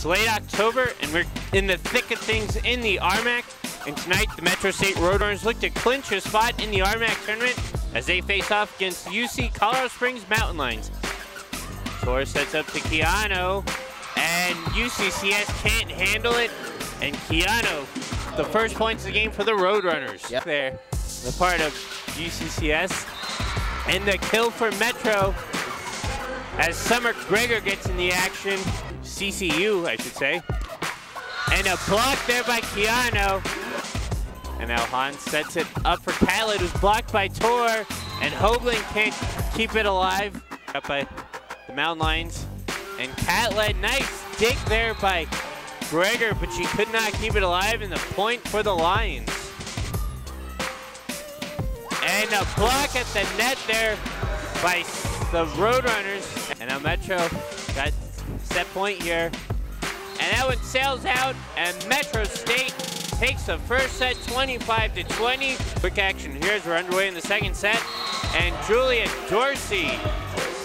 It's late October, and we're in the thick of things in the RMAC. And tonight, the Metro State Roadrunners look to clinch a spot in the RMAC tournament as they face off against UC Colorado Springs Mountain Lions. Torres sets up to Quijano, and UCCS can't handle it. And Quijano, the first points of the game for the Roadrunners. Yep. There, the part of UCCS. And the kill for Metro as Summer Gregor gets in the action. CCU, I should say. And a block there by Quijano. And now Hans sets it up for Khaled, who's blocked by Tor. And Hoagland can't keep it alive. Up by the Mountain Lions. And Catlett, nice dig there by Gregor, but she could not keep it alive. And the point for the Lions. And a block at the net there by the Roadrunners. And now Metro got set point here. And that one sails out, and Metro State takes the first set 25 to 20. Quick action here as we're underway in the second set. And Julia Dorsey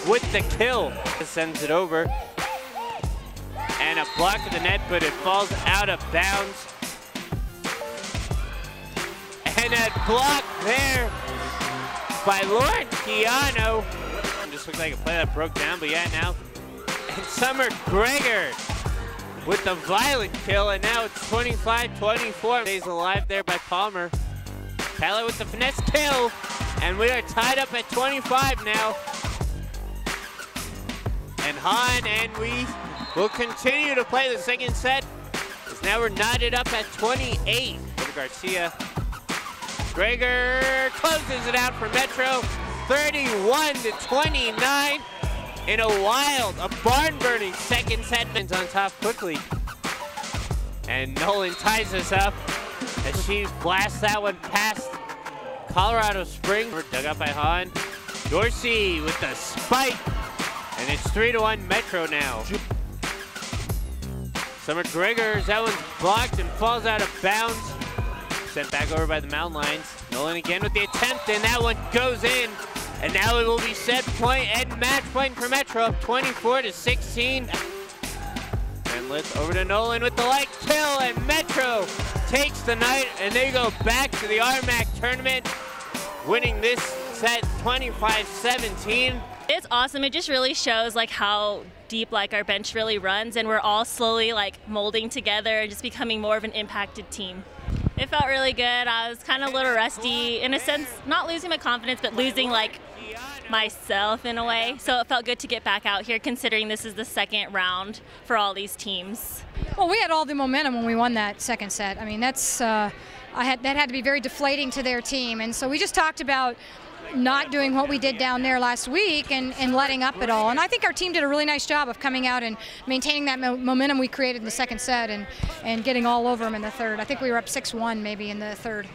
with the kill. Sends it over. And a block of the net, but it falls out of bounds. And a block there by Lauren Quijano. Just looked like a play that broke down, but yeah, now. Summer Gregor with the violent kill, and now it's 25-24. Stays alive there by Palmer. Tyler with the finesse kill, and we are tied up at 25 now. And Han, and we will continue to play the second set. Now we're knotted up at 28. Go to Garcia. Gregor closes it out for Metro, 31 to 29 in a wild, a barn-burning second set. On top quickly. And Nolan ties us up as she blasts that one past Colorado Springs. Dug up by Han. Dorsey with the spike. And it's 3 to 1 Metro now. Summer Gregor, that one's blocked and falls out of bounds. Sent back over by the Mountain Lions. Nolan again with the attempt, and that one goes in. And now it will be set point and match point for Metro, 24 to 16. And let's over to Nolan with the light kill, and Metro takes the night, and they go back to the RMAC tournament, winning this set 25-17. It's awesome. It just really shows like how deep like our bench really runs and we're all slowly like molding together and just becoming more of an impacted team. It felt really good. I was kind of a little rusty in a sense, not losing my confidence, but losing like myself in a way. So it felt good to get back out here considering this is the second round for all these teams. Well, we had all the momentum when we won that second set. I mean, that's uh, I had that had to be very deflating to their team, and so we just talked about not doing what we did down there last week and, and letting up at all. And I think our team did a really nice job of coming out and maintaining that mo momentum we created in the second set and, and getting all over them in the third. I think we were up 6-1 maybe in the third.